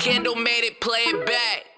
Kendall made it, play it back.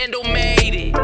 Kendall made it.